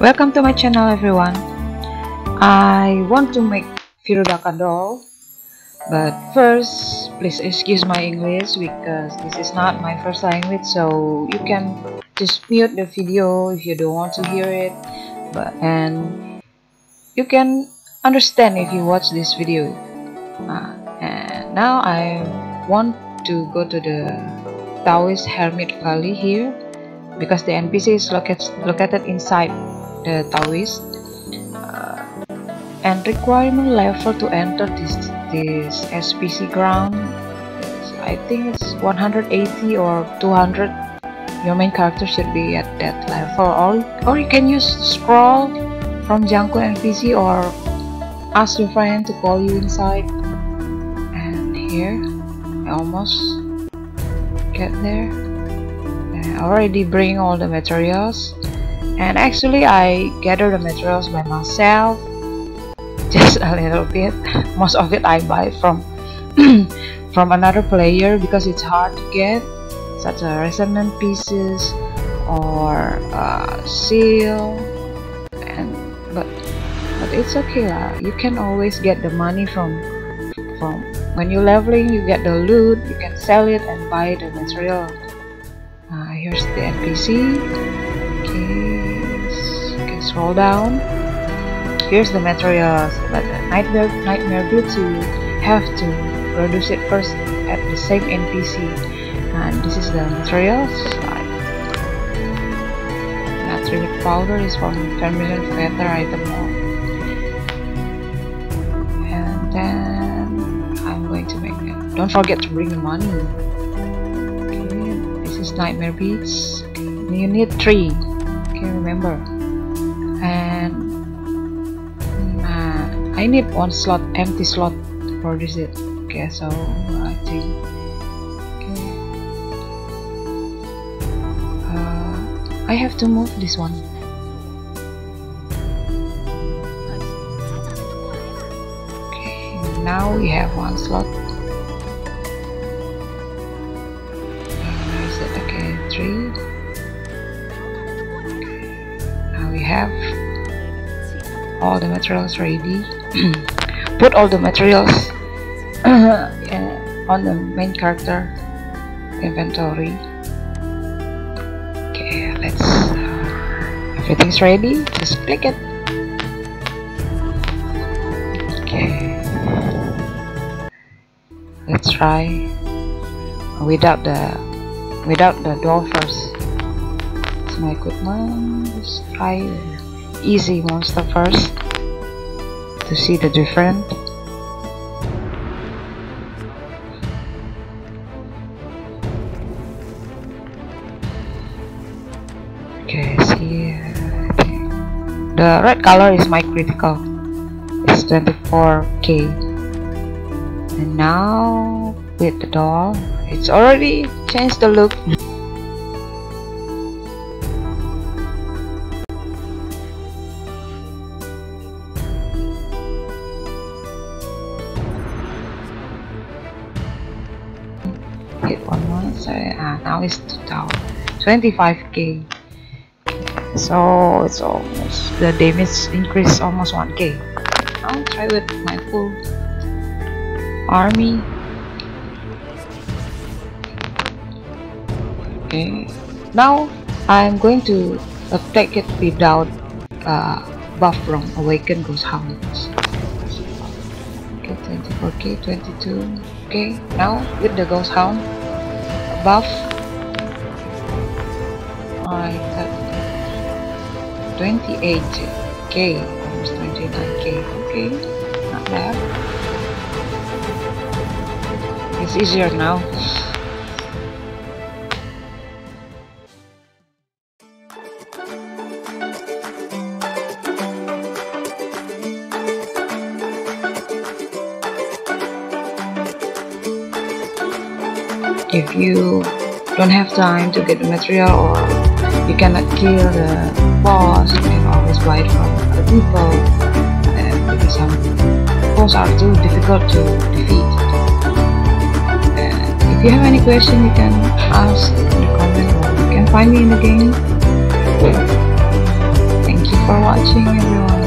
Welcome to my channel everyone. I want to make Virudhaka doll but first please excuse my English because this is not my first language so you can just mute the video if you don't want to hear it but and you can understand if you watch this video uh, and now I want to go to the Taoist Hermit Valley here because the NPC is located, located inside the Taoist uh, and requirement level to enter this this SPC ground is, I think it's 180 or 200 your main character should be at that level. Or, or you can use scroll from Janko NPC or ask your friend to call you inside. And here I almost get there already bring all the materials. And actually I gather the materials by myself. Just a little bit. Most of it I buy from from another player because it's hard to get such as resonant pieces or uh, seal. And but but it's okay lah. You can always get the money from from when you're leveling you get the loot you can sell it and buy the material here's the NPC okay scroll down. Here's the materials uh, but uh, nightmare nightmare boots you have to produce it first at the same npc and this is the materials natrium powder is from vermilion feather item and then i'm going to make it. Don't forget to bring the money. Okay this is nightmare beads you need three. Okay remember? And uh, I need one slot empty slot for this it okay so I think okay. Uh, I have to move this one. Okay now we have one slot have all the materials ready. Put all the materials on the main character inventory. Okay let's uh, everything's ready. Just click it. Okay. Let's try without the without the door first my equipment let's try easy monster first to see the difference. Okay, see, the red color is my critical. It's 24k. And now with the doll, it's already changed the look. Hit one more so uh, now it's 25k so it's almost the damage increase almost 1k I'll try with my full army. Okay. Now I'm going to attack it without uh, buff from awaken ghost hounds okay 24k 22 okay now with the ghost hound buff I got 28k almost 29k okay not bad. It's easier now if you don't have time to get the material or you cannot kill the boss you can always buy it from other people. Because some boss are too difficult to defeat. If you have any question you can ask in the comment or you can find me in the game. Thank you for for watching everyone